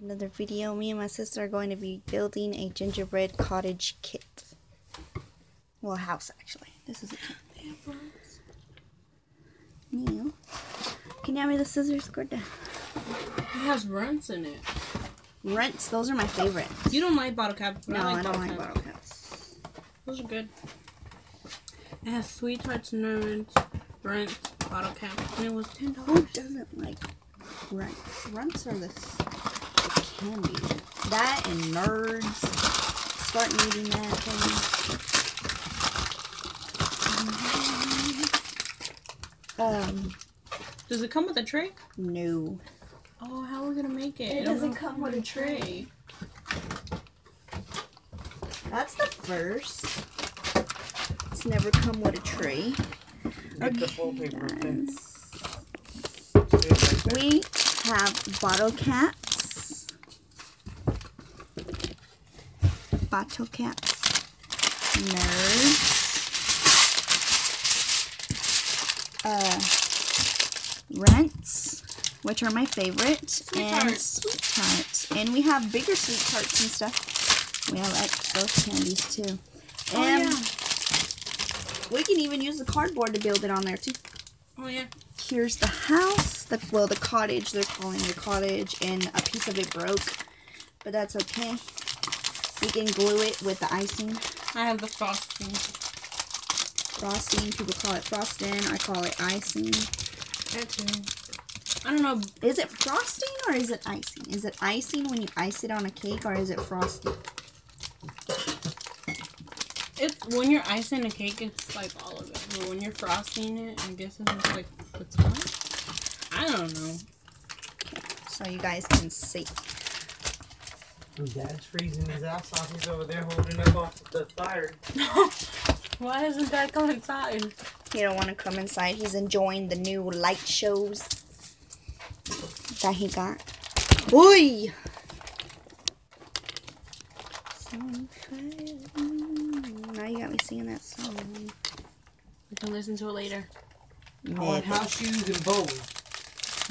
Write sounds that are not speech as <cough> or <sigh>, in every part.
Another video. Me and my sister are going to be building a gingerbread cottage kit. Well, house actually. This is a kit. Neil, can you hand me the scissors, Gorda? It has runts in it. Rents. Those are my favorites. You don't like bottle caps. No, I don't like bottle caps. Those are good. It has sweethearts, nerds, runts, bottle caps, and it was ten Who dollars. doesn't like runts? Runts are the candy. That and nerds. Start eating that thing. Um, Does it come with a tray? no. Oh, how are we gonna make it? It don't doesn't come with a tray. That's the first. It's never come with a tray. Get the full paper, okay? guys. We have bottle caps. Bottle caps. Nerds. Uh, rents, which are my favorite, and Sweethearts. sweethearts. And we have bigger sweethearts and stuff. We have like those candies too. Oh, And yeah. we can even use the cardboard to build it on there too Oh yeah. here's the house the well the cottage they're calling the cottage and a piece of it broke but that's okay we can glue it with the icing I have the frosting. frosting people call it frosting i call it icing I don't know. is it frosting or is it icing is it icing when you ice it on a cake or is it frosting It's when you're icing a cake, it's like all of it. But when you're frosting it, I guess it's like the top. I don't know. so you guys can see Dad's freezing his ass off. He's over there holding up off the fire. <laughs> Why doesn't Dad come inside? he don't want to come inside he's enjoying the new light shows that he got Oi! Now you got me singing that song. We can listen to it later. I want house shoes and bowls.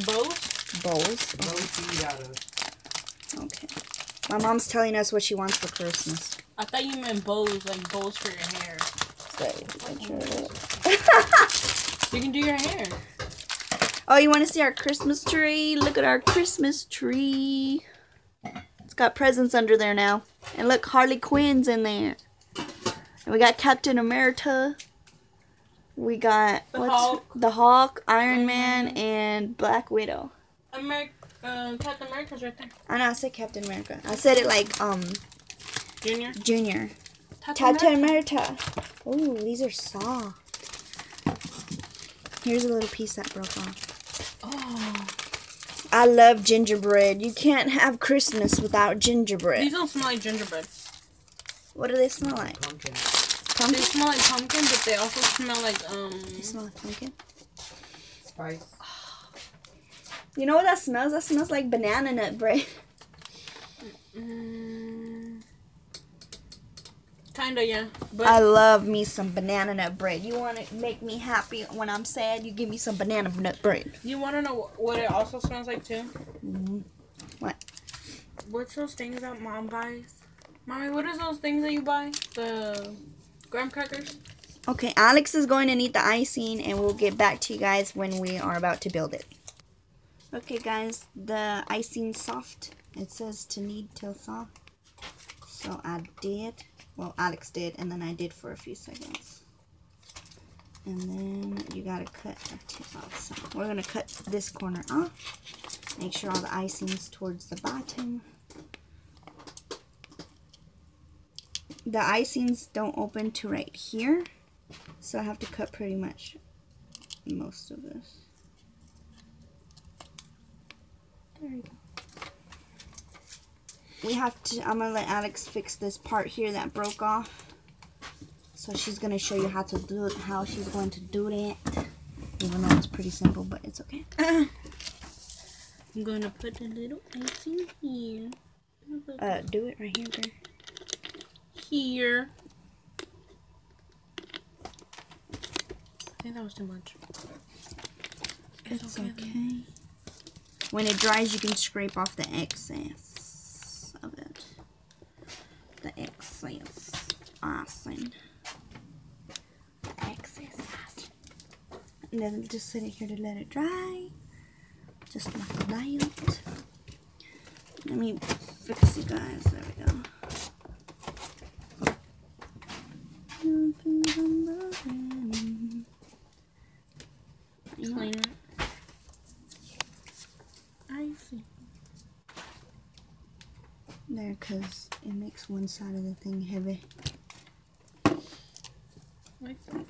Both? Bowls. Bowls to eat out of. Okay. My mom's telling us what she wants for Christmas. I thought you meant bows, like bows for your hair. You can do your hair. Oh, you want to see our Christmas tree? Look at our Christmas tree. It's got presents under there now. And look, Harley Quinn's in there. And we got Captain America. We got The what's Hulk. the Hulk, Iron mm-hmm. Man, and Black Widow. America, uh, Captain America's right there. I know I said Captain America. I said it like um Junior. Junior. Captain Captain America. Ooh, these are soft. Here's a little piece that broke off. Oh. I love gingerbread. You can't have Christmas without gingerbread. These don't smell like gingerbread. What do they smell like? Pumpkin. They smell like pumpkin, but they also smell like, um... They smell like pumpkin. Spice. You know what that smells? That smells like banana nut bread. <laughs> Mm, kinda, yeah. But I love me some banana nut bread. You want to make me happy when I'm sad? You give me some banana nut bread. you want to know what it also smells like, too? Mhm. What? What's those things that mom buys? Mommy, what are those things that you buy? The graham crackers? Okay, Alex is going to need the icing, and we'll get back to you guys when we are about to build it. Okay, guys, the icing soft. It says to knead till soft. So I did. Well, Alex did, and then I did for a few seconds. And then you gotta cut a tip off. So we're gonna cut this corner off. Make sure all the icing's towards the bottom. The icings don't open to right here. So I have to cut pretty much most of this. There you go. We have to, I'm gonna let Alex fix this part here that broke off. So she's gonna show you how to do it, how she's going to do that. Even though it's pretty simple, but it's okay. <coughs> I'm going to put a little icing here. Uh, do it right here, girl. Here. I think that was too much. It's okay. When it dries, you can scrape off the excess. Of it. The excess icing. The excess icing. And then just sit it here to let it dry. Just like that. Let me fix you guys. There we go. Clean it. I see. There, because it makes one side of the thing heavy. Like that.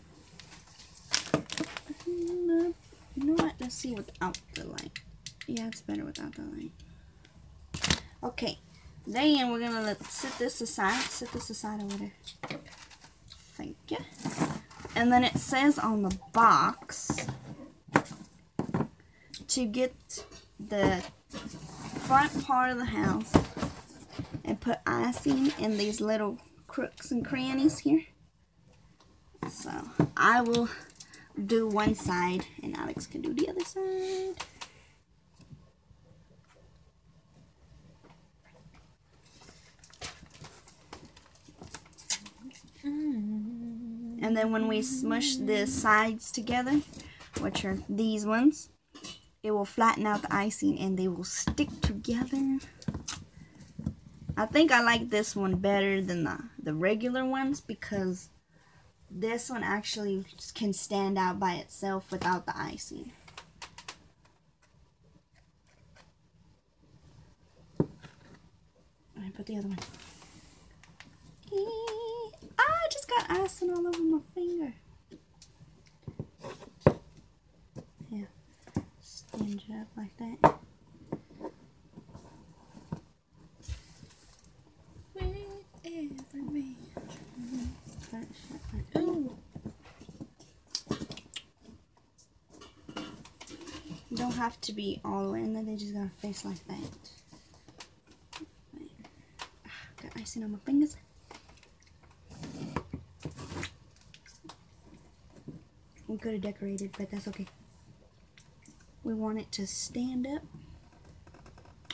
You know what? Let's see without the light. Yeah, it's better without the light. Okay. Then we're gonna let set this aside. Set this aside over there. Thank you. And then it says on the box to get the front part of the house and put icing in these little crooks and crannies here. So I will do one side and Alex can do the other side. And then when we smush the sides together, which are these ones, it will flatten out the icing and they will stick together. I think I like this one better than the, the regular ones because this one actually can stand out by itself without the icing. I put the other one. I just got icing all over my finger. Yeah, stand it up like that. Wherever me. That shit like that. Ooh. You don't have to be all the way in there, they just gotta face like that. Ah, Got icing on my fingers. We could have decorated, but that's okay. We want it to stand up.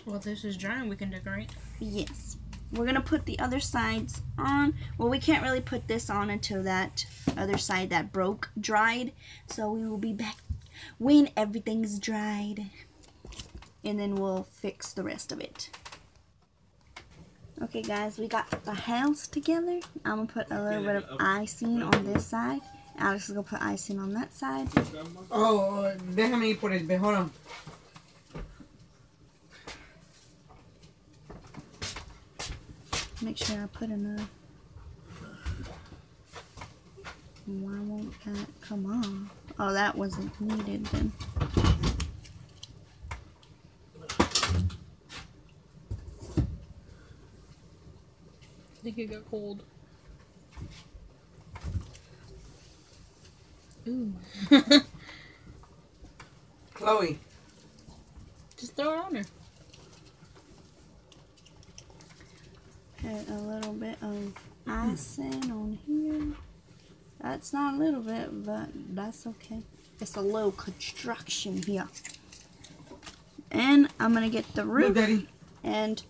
Well, this is dry and we can decorate. Yes. We're gonna put the other sides on. Well, we can't really put this on until that other side that broke dried. So we will be back when everything's dried. And then we'll fix the rest of it. Okay guys, we got the house together. I'm gonna put a little bit of icing on this side. Alex is gonna put icing on that side. Oh, déjame ir por el mejor. on. Make sure I put enough. Why won't that come on? Oh, that wasn't needed then. I think it got cold. Ooh. <laughs> Chloe. Just throw it on her. Put a little bit of hmm. icing on here. That's not a little bit, but that's okay. It's a little construction here. And I'm gonna get the No, roof Daddy. and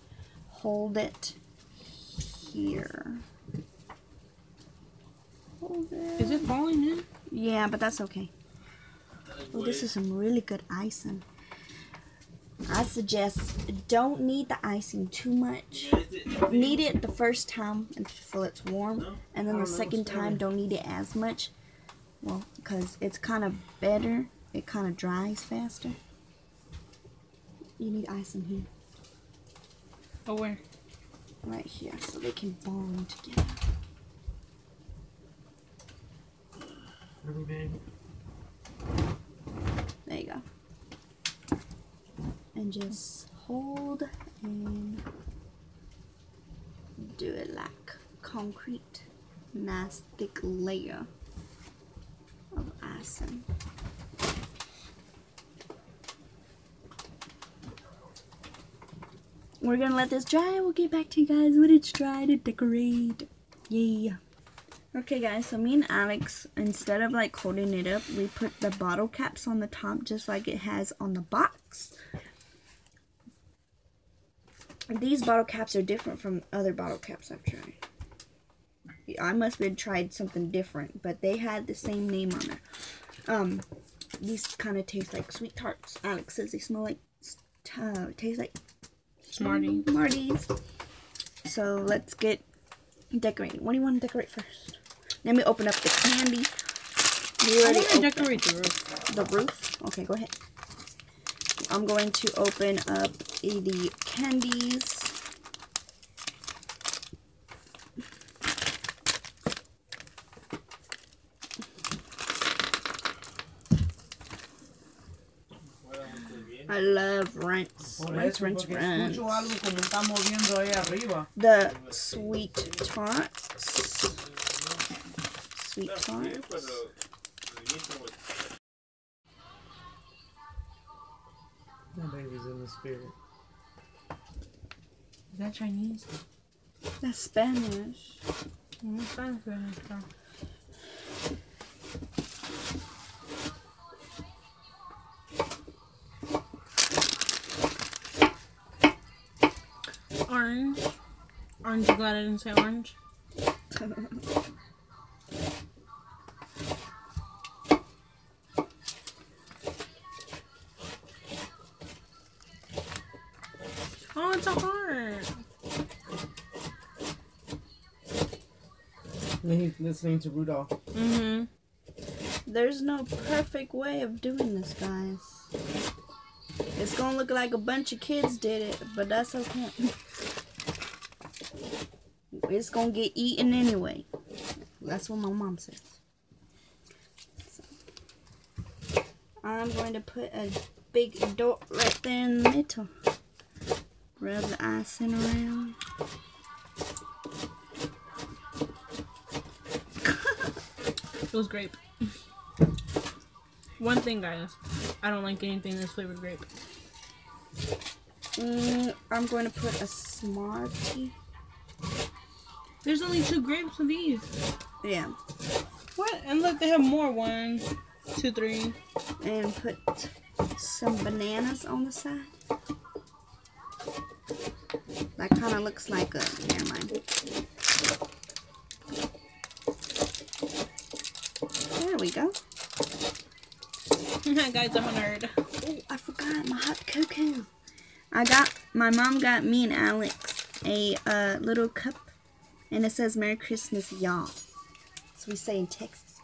hold it here. Hold it. Is it falling in? Yeah, but that's okay. Oh, this is some really good icing. I suggest don't knead the icing too much. Knead it the first time until it's warm, and then the second time don't knead it as much. Well, because it's kind of better. It kind of dries faster. You need icing here, Oh, where? right here, so they can bond together. Really, baby? There you go. And just hold and do it like concrete. Nice thick layer of icing. We're gonna let this dry. We'll get back to you guys when it's dry to decorate. yay Okay guys, so me and Alex, instead of like holding it up, we put the bottle caps on the top just like it has on the box. These bottle caps are different from other bottle caps I've tried. I must have tried something different, but they had the same name on it. Um, these kind of taste like sweet tarts. Alex says they smell like uh, taste like Smarties. Smarties. So let's get decorating. What do you want to decorate first? Let me open up the candy. We I want to decorate the roof. the roof. Okay, go ahead. I'm going to open up the candies. I love rinse. Rinse, rinse, rinse. escucho algo como está moviendo ahí arriba. The sweet tarts. Sweet tarts. That baby's in the spirit. Is that Chinese? That's Spanish. Mm, Spanish, Spanish, Spanish. Orange. Orange, you glad I didn't say orange? <laughs> listening to Rudolph. Mm-hmm. There's no perfect way of doing this, guys. It's gonna look like a bunch of kids did it, but that's okay. It's gonna get eaten anyway. That's what my mom says. So, I'm going to put a big dot right there in the middle. Rub the icing around. Was grape. One thing, guys. I don't like anything that's flavored grape. Mm, I'm going to put a Smartie. There's only two grapes of these. Yeah. What? And look, they have more. One, two, three. and put some bananas on the side. That kind of looks like a. Never mind. There we go. <laughs> guys, I'm a nerd. Oh, I forgot my hot cocoa. I got my mom got me and Alex a uh, little cup, and it says "Merry Christmas, y'all." So we say in Texas.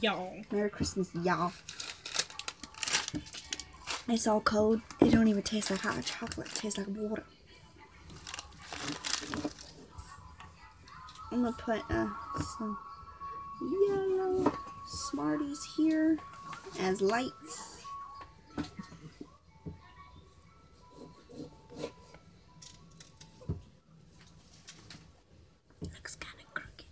Y'all. Merry Christmas, y'all. It's all cold. It don't even taste like hot chocolate. It tastes like water. I'm gonna put uh, some yellow Smarties here as lights. Looks kind of crooked.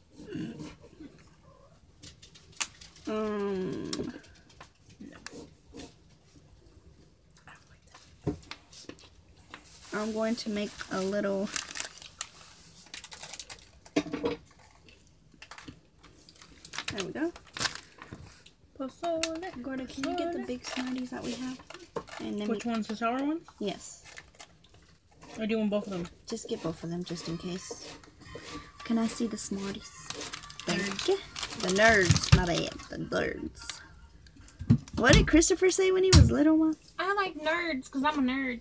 Um. I'm going to make a little. There we go. Pozole. Gorda, can you get the big Smarties that we have? And then Which we, one's the sour one? yes, I do want both of them? just get both of them just in case. Can I see the Smarties? Thank you. The nerds, my bad. The nerds. What did Christopher say when he was little? Mom? I like nerds because I'm a nerd.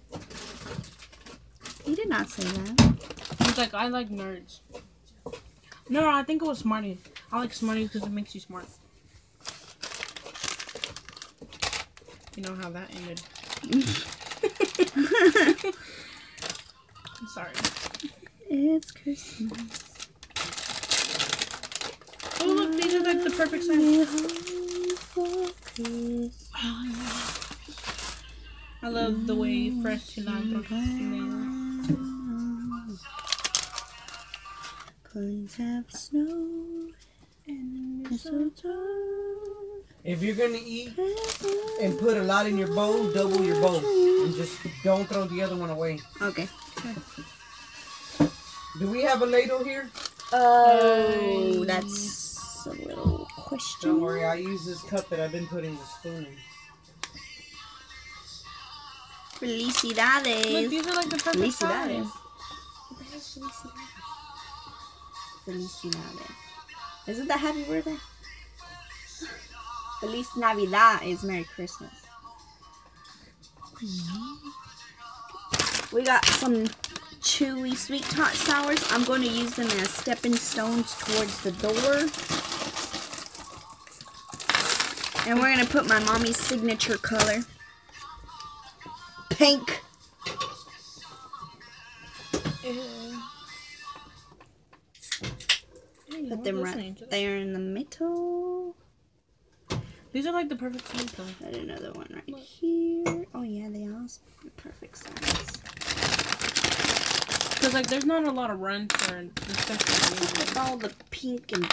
He did not say that. He's like, I like nerds. No, I think it was Smarties. I like Smarties because it makes you smart. You know how that ended. I'm sorry. It's Christmas. Oh, look, these are like the perfect size. We're home for Christmas. I love the way fresh cilantro smells. Please have snow and mistletoe. If you're gonna eat and put a lot in your bowl, double your bowl. And just don't throw the other one away. Okay. Do we have a ladle here? Oh, that's a little question. Don't worry, I use this cup that I've been putting the spoon in. Felicidades. Look, Felicidades. these are like the perfect size. Felicidades. What the hell is felicidades? Felicidades. Isn't that happy birthday? Feliz Navidad is Merry Christmas. We got some chewy sweet hot sours. I'm going to use them as stepping stones towards the door. And we're going to put my mommy's signature color. Pink. Put them right there in the middle. These are like the perfect size though. Got another one right here. Oh yeah, they all the perfect size. Cause like there's not a lot of for the section. Look at all the pink and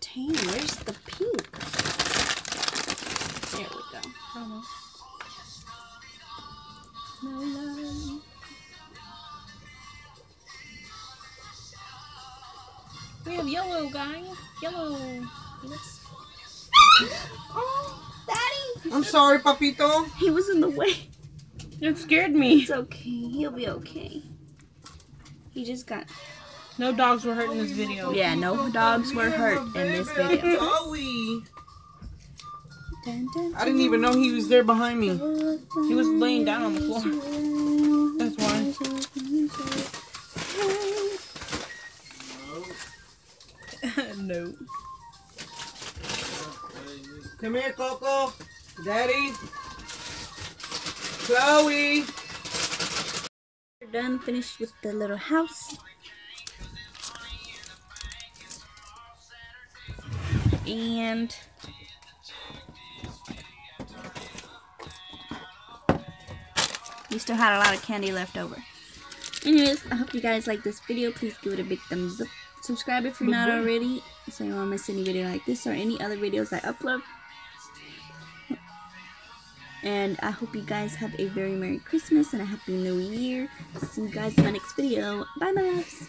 tan. Where's the pink? There we go. I don't know. We have yellow, guys. Yellow. Yes. Oh, Daddy! I'm sorry, Papito. He was in the way. It scared me. It's okay. He'll be okay. He just got. No dogs were hurt in this video. Yeah, no dogs were hurt in this video. Joey. Dun, dun, I didn't even know he was there behind me. He was laying down on the floor. That's why. <laughs> no. Come here, Coco. Daddy. Chloe. We're done. Finished with the little house. And we still had a lot of candy left over. Anyways, I hope you guys like this video. Please give it a big thumbs up. Subscribe if you're not mm-hmm. already so you won't miss any video like this or any other videos I upload. And I hope you guys have a very Merry Christmas and a Happy New Year. See you guys in my next video. Bye, my loves.